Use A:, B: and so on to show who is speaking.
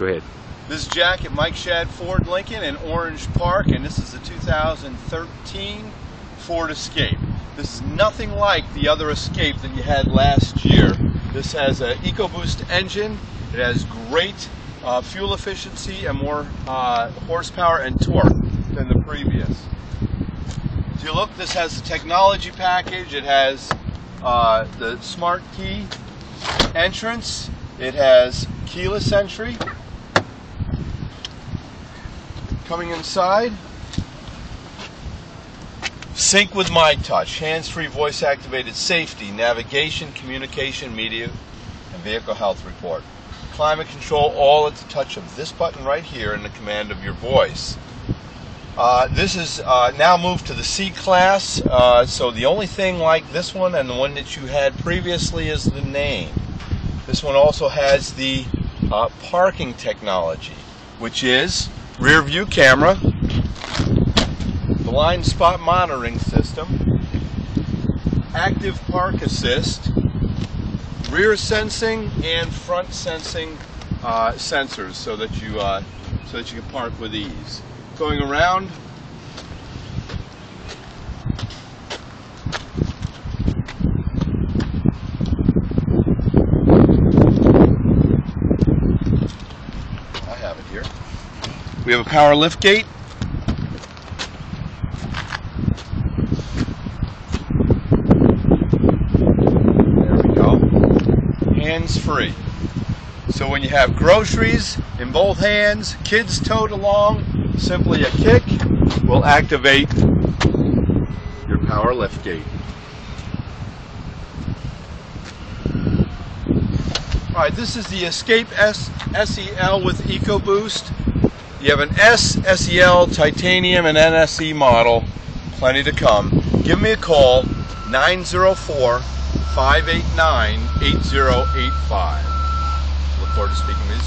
A: Go ahead.
B: This is Jack at Mike Shad Ford Lincoln in Orange Park, and this is the 2013 Ford Escape. This is nothing like the other Escape that you had last year. This has an EcoBoost engine. It has great uh, fuel efficiency and more uh, horsepower and torque than the previous. If you look, this has the technology package. It has uh, the smart key entrance. It has keyless entry. Coming inside, sync with my touch, hands-free voice activated safety, navigation, communication, media, and vehicle health report. Climate control all at the touch of this button right here in the command of your voice. Uh, this is uh, now moved to the C class, uh, so the only thing like this one and the one that you had previously is the name. This one also has the uh, parking technology, which is rear view camera, blind spot monitoring system, active park assist, rear sensing and front sensing uh, sensors so that you uh, so that you can park with ease. Going around. I have it here. We have a power lift gate. There we go. Hands free. So when you have groceries in both hands, kids towed along, simply a kick will activate your power lift gate. All right, this is the Escape S SEL with EcoBoost. You have an S, SEL, Titanium, and NSE model. Plenty to come. Give me a call, 904 589 8085. Look forward to speaking with you soon.